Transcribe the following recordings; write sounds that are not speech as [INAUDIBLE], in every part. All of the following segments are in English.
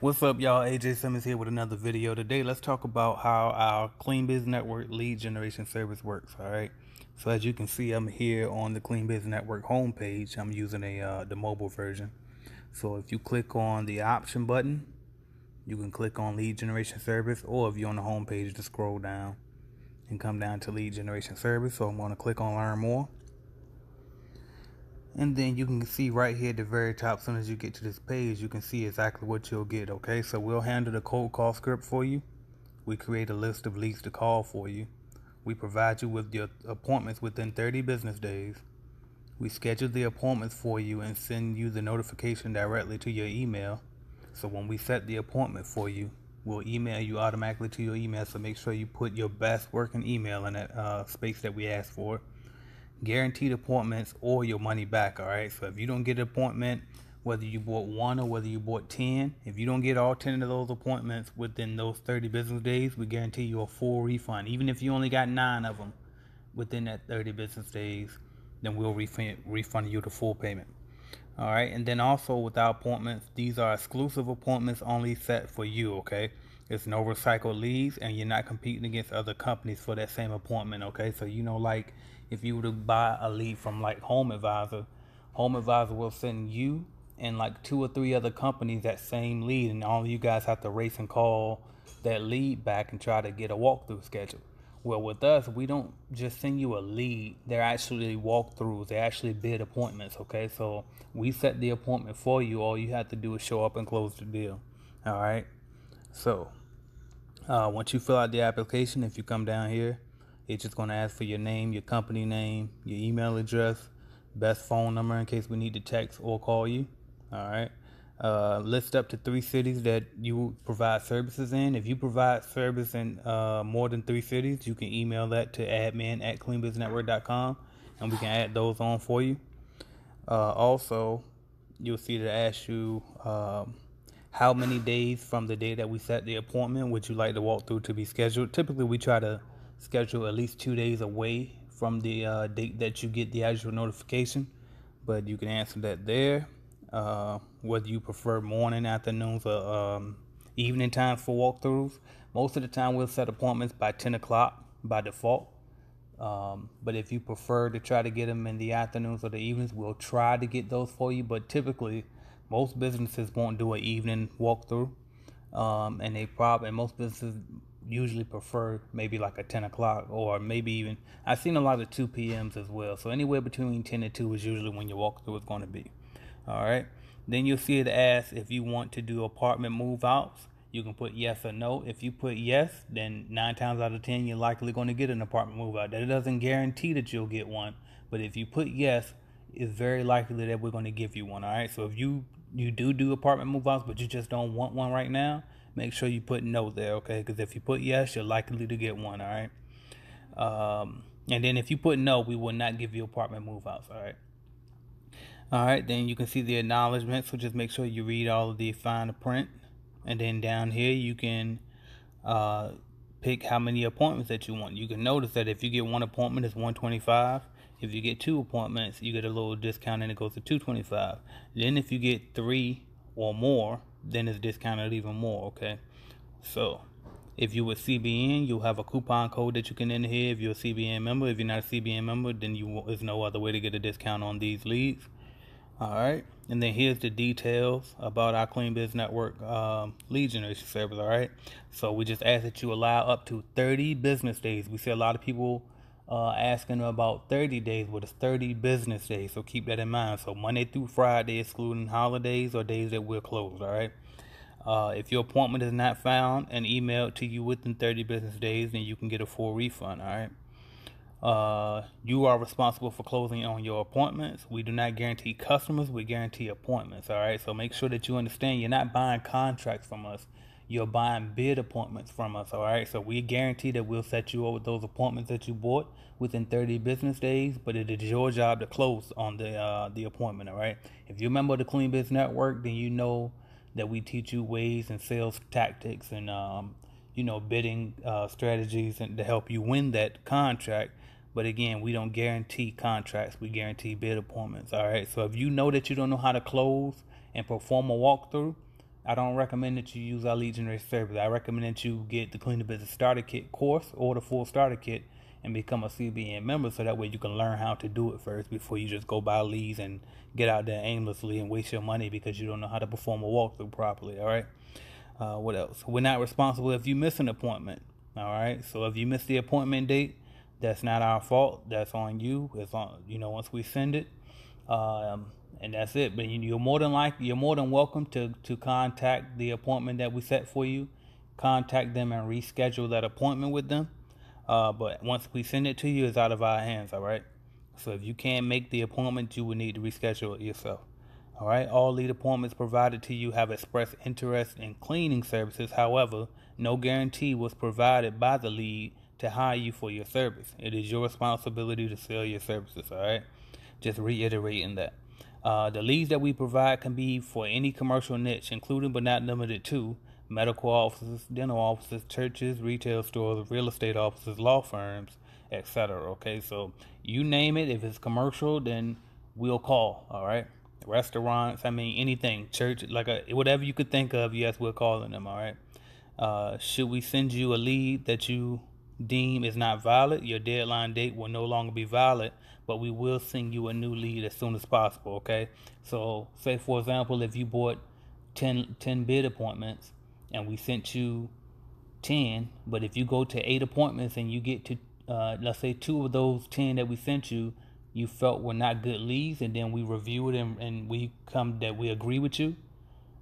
What's up, y'all? AJ Simmons here with another video. Today, let's talk about how our Clean Biz Network lead generation service works. All right. So as you can see, I'm here on the Clean Biz Network homepage. I'm using a uh, the mobile version. So if you click on the option button, you can click on lead generation service, or if you're on the homepage, just scroll down and come down to lead generation service. So I'm going to click on learn more. And then you can see right here at the very top, as soon as you get to this page, you can see exactly what you'll get, okay? So we'll handle the cold call script for you. We create a list of leads to call for you. We provide you with your appointments within 30 business days. We schedule the appointments for you and send you the notification directly to your email. So when we set the appointment for you, we'll email you automatically to your email. So make sure you put your best working email in that uh, space that we ask for guaranteed appointments or your money back. All right. So if you don't get an appointment, whether you bought one or whether you bought 10, if you don't get all 10 of those appointments within those 30 business days, we guarantee you a full refund. Even if you only got nine of them within that 30 business days, then we'll refund, refund you the full payment. All right. And then also with our appointments, these are exclusive appointments only set for you. Okay. It's no recycled leads, and you're not competing against other companies for that same appointment. Okay, so you know, like if you were to buy a lead from like Home Advisor, Home Advisor will send you and like two or three other companies that same lead, and all you guys have to race and call that lead back and try to get a walkthrough schedule. Well, with us, we don't just send you a lead. They're actually walkthroughs. They're actually bid appointments. Okay, so we set the appointment for you. All you have to do is show up and close the deal. All right. So uh, once you fill out the application, if you come down here, it's just going to ask for your name, your company name, your email address, best phone number in case we need to text or call you. All right. Uh, list up to three cities that you provide services in. If you provide service in uh, more than three cities, you can email that to admin at cleanbiznetwork.com and we can add those on for you. Uh, also, you'll see that ask you. Um, how many days from the day that we set the appointment would you like the walkthrough to be scheduled? Typically, we try to schedule at least two days away from the uh, date that you get the actual notification, but you can answer that there. Uh, whether you prefer morning, afternoons, or um, evening times for walkthroughs. Most of the time, we'll set appointments by 10 o'clock by default. Um, but if you prefer to try to get them in the afternoons or the evenings, we'll try to get those for you. But typically, most businesses won't do an evening walkthrough, um, and they probably most businesses usually prefer maybe like a 10 o'clock or maybe even I've seen a lot of 2 p.m.s as well. So anywhere between 10 and 2 is usually when your walkthrough is going to be. All right. Then you'll see it ask if you want to do apartment move outs. You can put yes or no. If you put yes, then nine times out of ten you're likely going to get an apartment move out. That doesn't guarantee that you'll get one, but if you put yes, it's very likely that we're going to give you one. All right. So if you you do do apartment move outs, but you just don't want one right now, make sure you put no there, okay? Because if you put yes, you're likely to get one, all right? Um, and then if you put no, we will not give you apartment move outs, all right? All right, then you can see the acknowledgement, so just make sure you read all of the fine print. And then down here, you can uh, pick how many appointments that you want. You can notice that if you get one appointment, it's 125 if you get two appointments, you get a little discount and it goes to 225. Then if you get three or more, then it's discounted even more, okay? So, if you with CBN, you'll have a coupon code that you can enter here if you're a CBN member. If you're not a CBN member, then you there's no other way to get a discount on these leads. All right, and then here's the details about our Clean Biz Network um, lead generation service. All right, so we just ask that you allow up to 30 business days. We see a lot of people uh, asking about 30 days, but it's 30 business days. So keep that in mind. So Monday through Friday, excluding holidays or days that we're closed. All right. Uh, if your appointment is not found and emailed to you within 30 business days, then you can get a full refund. All right. Uh, you are responsible for closing on your appointments. We do not guarantee customers, we guarantee appointments. All right. So make sure that you understand you're not buying contracts from us you're buying bid appointments from us, all right? So we guarantee that we'll set you up with those appointments that you bought within 30 business days, but it is your job to close on the uh, the appointment, all right? If you're a member of the Clean Biz Network, then you know that we teach you ways and sales tactics and um, you know bidding uh, strategies and to help you win that contract. But again, we don't guarantee contracts. We guarantee bid appointments. All right. So if you know that you don't know how to close and perform a walkthrough, I don't recommend that you use our generation service. I recommend that you get the Clean the Business Starter Kit course or the full starter kit and become a CBN member so that way you can learn how to do it first before you just go buy leads and get out there aimlessly and waste your money because you don't know how to perform a walkthrough properly. All right. Uh, what else? We're not responsible if you miss an appointment. All right. So if you miss the appointment date, that's not our fault. That's on you. It's on you know once we send it, um, and that's it. But you're more than like you're more than welcome to to contact the appointment that we set for you. Contact them and reschedule that appointment with them. Uh, but once we send it to you, it's out of our hands. All right. So if you can't make the appointment, you will need to reschedule it yourself. All right. All lead appointments provided to you have expressed interest in cleaning services. However, no guarantee was provided by the lead to hire you for your service. It is your responsibility to sell your services. All right. Just reiterating that. Uh, the leads that we provide can be for any commercial niche, including but not limited to medical offices, dental offices, churches, retail stores, real estate offices, law firms, etc. Okay, so you name it. If it's commercial, then we'll call. All right, restaurants. I mean anything, church, like a, whatever you could think of. Yes, we're calling them. All right. Uh, should we send you a lead that you deem is not valid, your deadline date will no longer be valid, but we will send you a new lead as soon as possible. Okay. So, say for example, if you bought 10, 10 bid appointments and we sent you 10, but if you go to eight appointments and you get to, uh, let's say, two of those 10 that we sent you, you felt were not good leads, and then we review it and, and we come that we agree with you,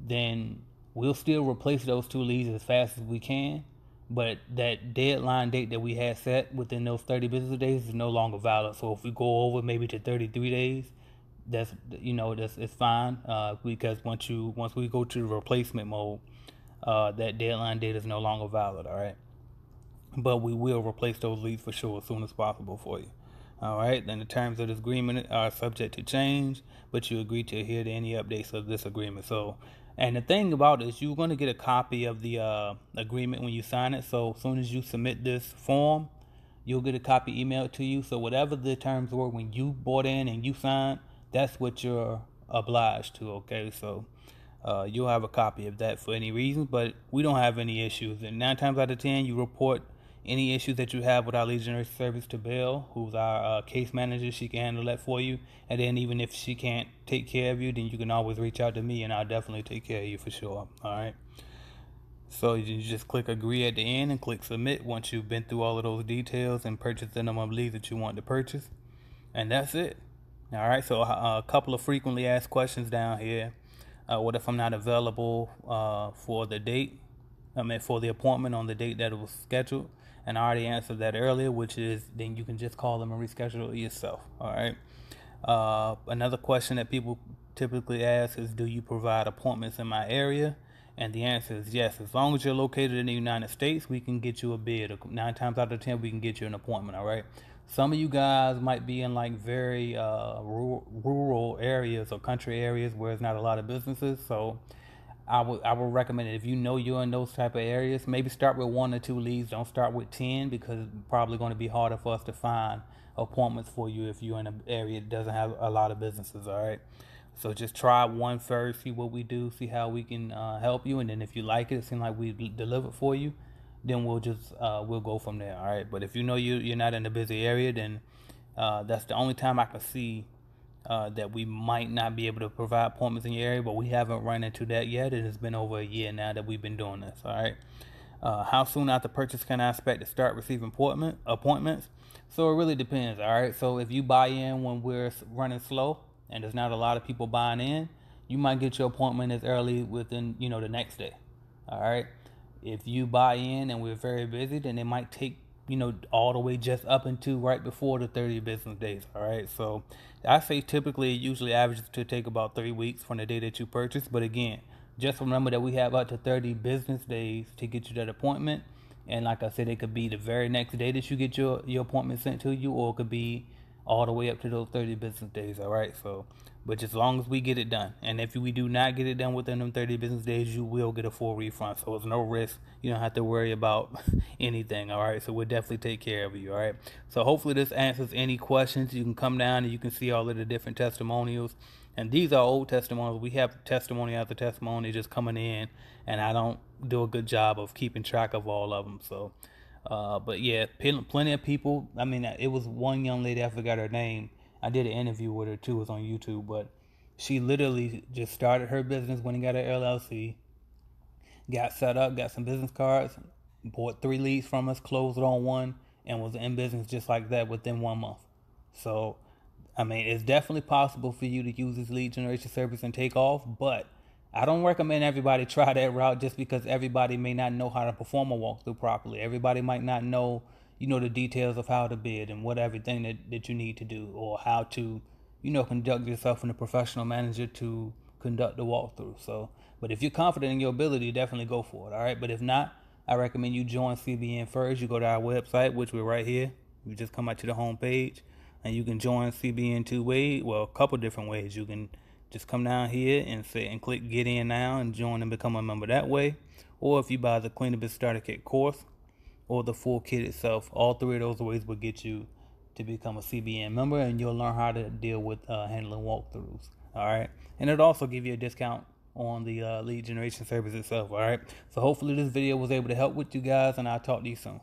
then we'll still replace those two leads as fast as we can. But that deadline date that we had set within those 30 business days is no longer valid. So if we go over maybe to 33 days, that's you know that's it's fine uh, because once you once we go to replacement mode, uh, that deadline date is no longer valid. All right, but we will replace those leads for sure as soon as possible for you. All right, then the terms of this agreement are subject to change, but you agree to adhere to any updates of this agreement. So, and the thing about it is, you're going to get a copy of the uh, agreement when you sign it. So, as soon as you submit this form, you'll get a copy emailed to you. So, whatever the terms were when you bought in and you signed, that's what you're obliged to. Okay, so uh, you'll have a copy of that for any reason, but we don't have any issues. And nine times out of ten, you report any issues that you have with our generation service to Bill, who's our uh, case manager. She can handle that for you. And then even if she can't take care of you, then you can always reach out to me, and I'll definitely take care of you for sure. All right. So you just click agree at the end and click submit once you've been through all of those details and purchased the number of leads that you want to purchase, and that's it. All right. So uh, a couple of frequently asked questions down here. Uh, what if I'm not available uh, for the date? I mean, for the appointment on the date that it was scheduled. And I already answered that earlier, which is then you can just call them and reschedule yourself. All right. Uh, another question that people typically ask is Do you provide appointments in my area? And the answer is yes. As long as you're located in the United States, we can get you a bid. Nine times out of ten, we can get you an appointment. All right. Some of you guys might be in like very uh, rural, rural areas or country areas where there's not a lot of businesses. So I would I would recommend it if you know you're in those type of areas, maybe start with one or two leads. Don't start with ten because it's probably going to be harder for us to find appointments for you if you're in an area that doesn't have a lot of businesses. All right. So just try one first, see what we do, see how we can uh, help you, and then if you like it, it seems like we deliver for you, then we'll just uh, we'll go from there. All right. But if you know you you're not in a busy area, then uh, that's the only time I can see uh, that we might not be able to provide appointments in your area, but we haven't run into that yet. It has been over a year now that we've been doing this. All right. Uh, how soon after purchase can I expect to start receiving appointment appointments? So it really depends. All right. So if you buy in when we're running slow and there's not a lot of people buying in, you might get your appointment as early within you know the next day. All right. If you buy in and we're very busy, then it might take you know, all the way just up into right before the 30 business days. All right. So I say typically it usually averages to take about three weeks from the day that you purchase. But again, just remember that we have up to 30 business days to get you that appointment. And like I said, it could be the very next day that you get your, your appointment sent to you, or it could be all the way up to those 30 business days. All right. So but as long as we get it done, and if we do not get it done within them 30 business days, you will get a full refund. So it's no risk. You don't have to worry about [LAUGHS] anything. All right. So we'll definitely take care of you. All right. So hopefully this answers any questions. You can come down and you can see all of the different testimonials And these are old testimonials. We have testimony after testimony just coming in, and I don't do a good job of keeping track of all of them. So, uh, but yeah, plenty of people. I mean, it was one young lady, I forgot her name. I did an interview with her too, it was on YouTube, but she literally just started her business when he got her LLC, got set up, got some business cards, bought three leads from us, closed on one, and was in business just like that within one month. So, I mean, it's definitely possible for you to use this lead generation service and take off, but I don't recommend everybody [LAUGHS] try that route just because everybody may not know how to perform a walkthrough properly. Everybody might not know, you know, the details of how to bid and what everything that, that you need to do or how to, you know, conduct yourself in a professional manager to conduct the walkthrough. So, but if you're confident in your ability, definitely go for it. All right. But if not, I recommend you join CBN first. You go to our website, which we're right here. You just come out to the home page and you can join CBN two ways. Well, a couple different ways. You can just come down here and say and click get in now and join and become a member that way. Or if you buy the Clean Up Starter Kit course or the full kit itself, all three of those ways will get you to become a CBN member and you'll learn how to deal with uh, handling walkthroughs. All right. And it'll also give you a discount on the uh, lead generation service itself. All right. So hopefully this video was able to help with you guys and I'll talk to you soon.